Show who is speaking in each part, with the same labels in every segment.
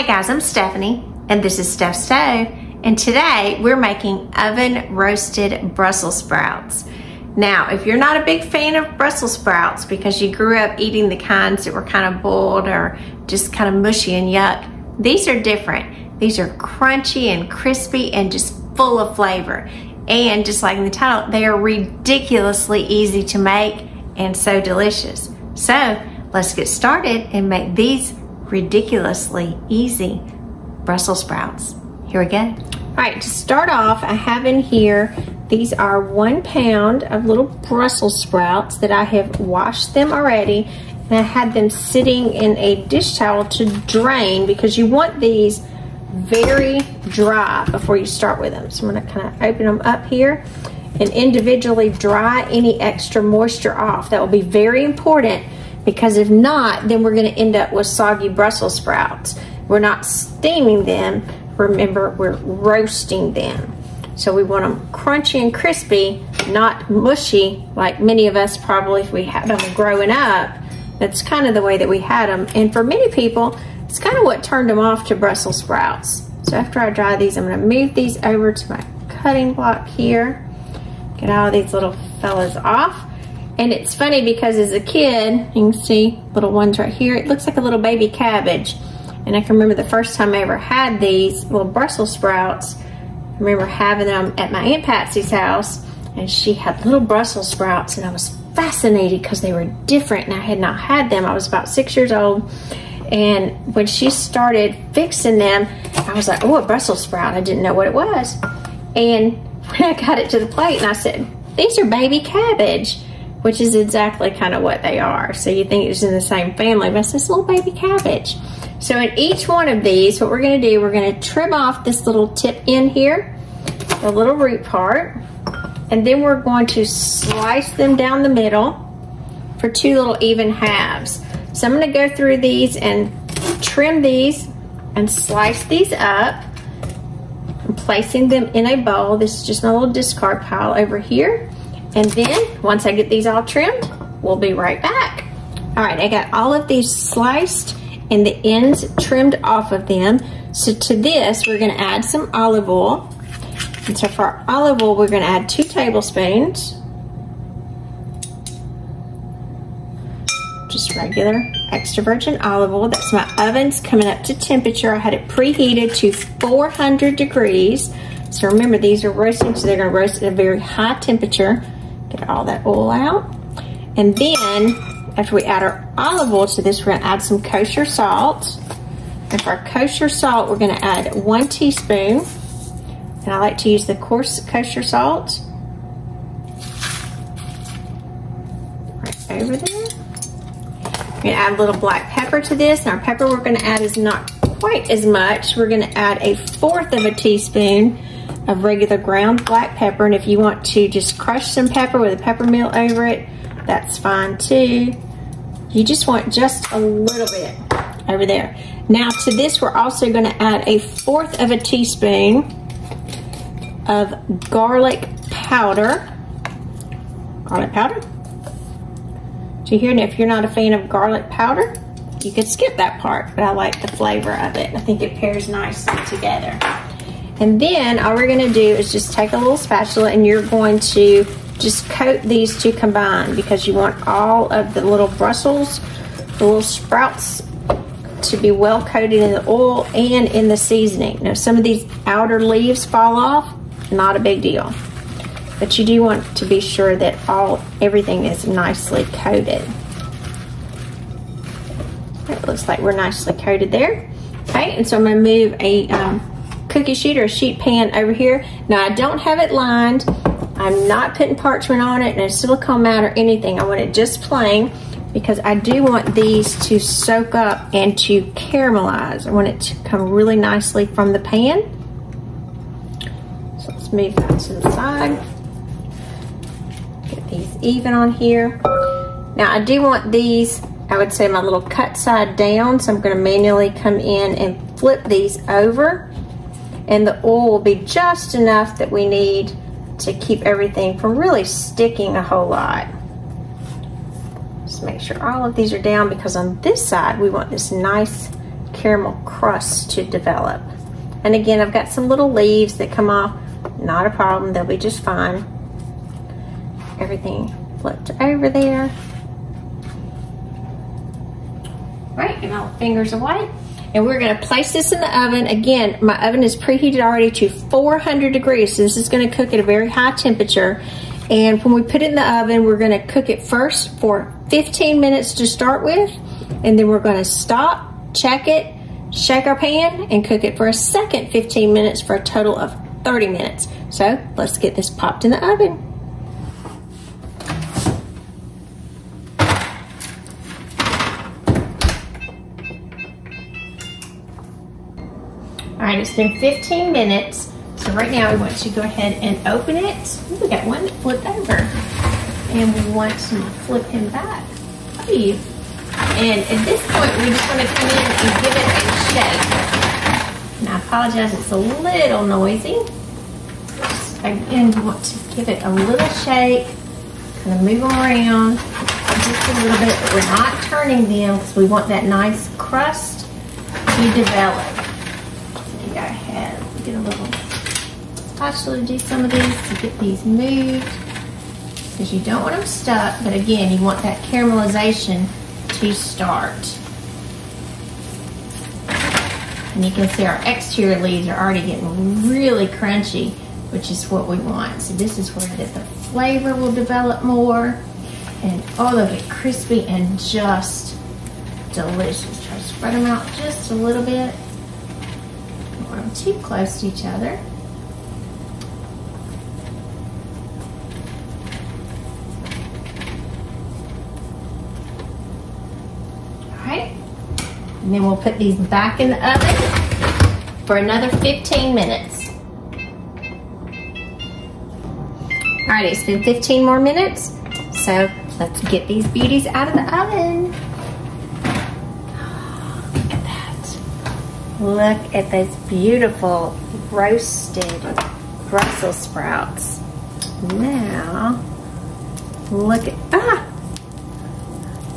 Speaker 1: Hey guys, I'm Stephanie and this is Steph's Stove and today we're making oven roasted Brussels sprouts. Now, if you're not a big fan of Brussels sprouts because you grew up eating the kinds that were kind of boiled or just kind of mushy and yuck, these are different. These are crunchy and crispy and just full of flavor. And just like in the title, they are ridiculously easy to make and so delicious. So let's get started and make these ridiculously easy Brussels sprouts. Here we go. All right, to start off, I have in here, these are one pound of little Brussels sprouts that I have washed them already. And I had them sitting in a dish towel to drain because you want these very dry before you start with them. So I'm gonna kind of open them up here and individually dry any extra moisture off. That will be very important because if not, then we're gonna end up with soggy Brussels sprouts. We're not steaming them, remember we're roasting them. So we want them crunchy and crispy, not mushy like many of us probably if we had them growing up. That's kind of the way that we had them. And for many people, it's kind of what turned them off to Brussels sprouts. So after I dry these, I'm gonna move these over to my cutting block here. Get all these little fellas off. And it's funny because as a kid, you can see little ones right here, it looks like a little baby cabbage. And I can remember the first time I ever had these little Brussels sprouts. I remember having them at my Aunt Patsy's house and she had little Brussels sprouts and I was fascinated because they were different and I had not had them. I was about six years old and when she started fixing them, I was like, oh, a Brussels sprout. I didn't know what it was. And when I got it to the plate and I said, these are baby cabbage, which is exactly kind of what they are. So you think it's in the same family, but it's this little baby cabbage. So in each one of these, what we're gonna do, we're gonna trim off this little tip in here, the little root part, and then we're going to slice them down the middle for two little even halves. So I'm gonna go through these and trim these and slice these up. I'm placing them in a bowl. This is just my little discard pile over here. And then once I get these all trimmed, we'll be right back. All right, I got all of these sliced and the ends trimmed off of them. So to this, we're gonna add some olive oil. And so for olive oil, we're gonna add two tablespoons. Just regular extra virgin olive oil. That's my oven's coming up to temperature. I had it preheated to 400 degrees. So remember, these are roasting, so they're gonna roast at a very high temperature. Get all that oil out. And then after we add our olive oil to this, we're gonna add some kosher salt. And for our kosher salt, we're gonna add one teaspoon. And I like to use the coarse kosher salt. Right over there. We're gonna add a little black pepper to this. And our pepper we're gonna add is not quite as much. We're gonna add a fourth of a teaspoon of regular ground black pepper. And if you want to just crush some pepper with a pepper mill over it, that's fine too. You just want just a little bit over there. Now to this, we're also gonna add a fourth of a teaspoon of garlic powder. Garlic powder. Do you hear? And if you're not a fan of garlic powder, you could skip that part, but I like the flavor of it. I think it pairs nicely together. And then all we're gonna do is just take a little spatula and you're going to just coat these to combine because you want all of the little Brussels, the little sprouts to be well coated in the oil and in the seasoning. Now some of these outer leaves fall off, not a big deal. But you do want to be sure that all everything is nicely coated. It looks like we're nicely coated there. Okay, and so I'm gonna move a um, cookie sheet or a sheet pan over here. Now I don't have it lined. I'm not putting parchment on it, no silicone mat or anything. I want it just plain because I do want these to soak up and to caramelize. I want it to come really nicely from the pan. So let's move that to the side. Get these even on here. Now I do want these, I would say my little cut side down, so I'm gonna manually come in and flip these over and the oil will be just enough that we need to keep everything from really sticking a whole lot. Just make sure all of these are down because on this side we want this nice caramel crust to develop. And again, I've got some little leaves that come off. Not a problem, they'll be just fine. Everything flipped over there. Right, and all fingers away. And we're gonna place this in the oven. Again, my oven is preheated already to 400 degrees. So this is gonna cook at a very high temperature. And when we put it in the oven, we're gonna cook it first for 15 minutes to start with. And then we're gonna stop, check it, shake our pan, and cook it for a second 15 minutes for a total of 30 minutes. So let's get this popped in the oven. All right, it's been 15 minutes. So right now we want to go ahead and open it. Ooh, we got one flipped over. And we want to flip him back. Hey. And at this point, we just want to come in and give it a shake. And I apologize, it's a little noisy. again, we want to give it a little shake, kind of move them around just a little bit. But we're not turning them because we want that nice crust to develop go ahead get a little spatula to do some of these to get these moved. Because you don't want them stuck but again you want that caramelization to start. And you can see our exterior leaves are already getting really crunchy which is what we want. So this is where that the flavor will develop more. And all of it crispy and just delicious. Try to spread them out just a little bit them too close to each other. Alright, and then we'll put these back in the oven for another 15 minutes. Alright, it's been 15 more minutes, so let's get these beauties out of the oven. Look at those beautiful roasted Brussels sprouts. Now, look at, ah,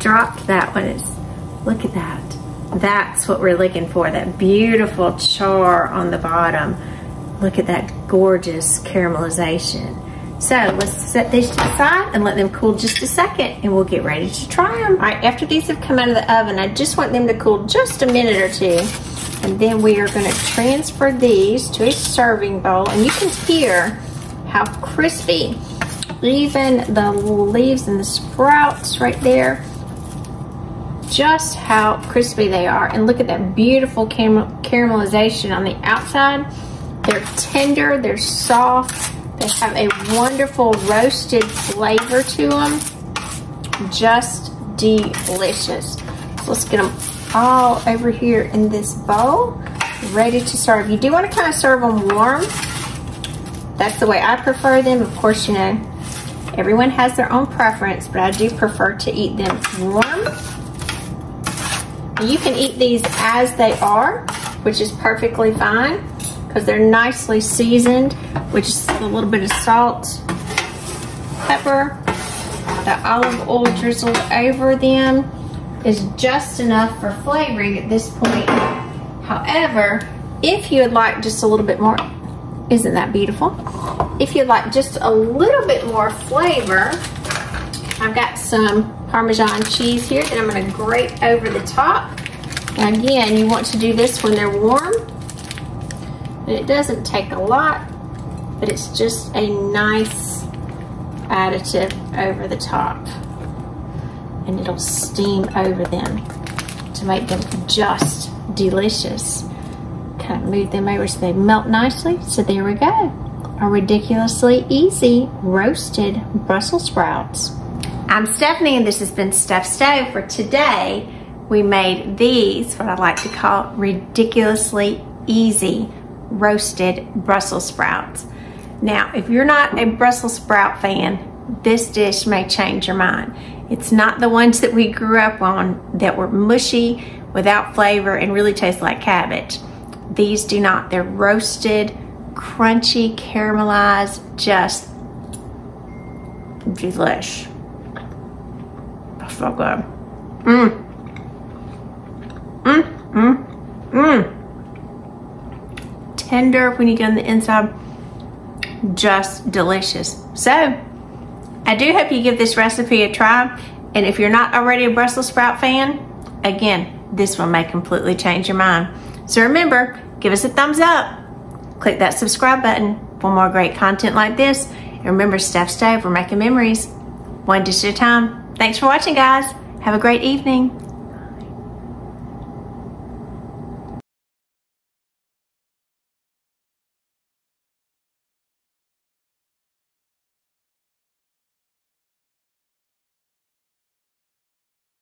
Speaker 1: dropped that one. It's, look at that. That's what we're looking for, that beautiful char on the bottom. Look at that gorgeous caramelization. So let's set these to the side and let them cool just a second and we'll get ready to try them. All right, after these have come out of the oven, I just want them to cool just a minute or two. And then we are gonna transfer these to a serving bowl and you can hear how crispy, even the leaves and the sprouts right there, just how crispy they are. And look at that beautiful caramelization on the outside. They're tender, they're soft, they have a wonderful roasted flavor to them. Just delicious. So let's get them all over here in this bowl, ready to serve. You do want to kind of serve them warm. That's the way I prefer them. Of course, you know, everyone has their own preference, but I do prefer to eat them warm. You can eat these as they are, which is perfectly fine because they're nicely seasoned with just a little bit of salt, pepper, the olive oil drizzled over them is just enough for flavoring at this point. However, if you would like just a little bit more, isn't that beautiful? If you'd like just a little bit more flavor, I've got some Parmesan cheese here that I'm gonna grate over the top. Again, you want to do this when they're warm. And it doesn't take a lot, but it's just a nice additive over the top and it'll steam over them to make them just delicious. Kind of move them over so they melt nicely. So there we go. A ridiculously easy roasted Brussels sprouts. I'm Stephanie and this has been Steph's Stove for today. We made these, what I like to call ridiculously easy roasted Brussels sprouts. Now, if you're not a Brussels sprout fan, this dish may change your mind. It's not the ones that we grew up on that were mushy, without flavor, and really taste like cabbage. These do not. They're roasted, crunchy, caramelized, just delish. That's so good. Mmm. Mmm, mmm, mmm. Tender when you get on the inside. Just delicious. So, I do hope you give this recipe a try. And if you're not already a Brussels sprout fan, again, this one may completely change your mind. So remember, give us a thumbs up. Click that subscribe button for more great content like this. And remember, Steph's Stove, we're making memories one dish at a time. Thanks for watching, guys. Have a great evening.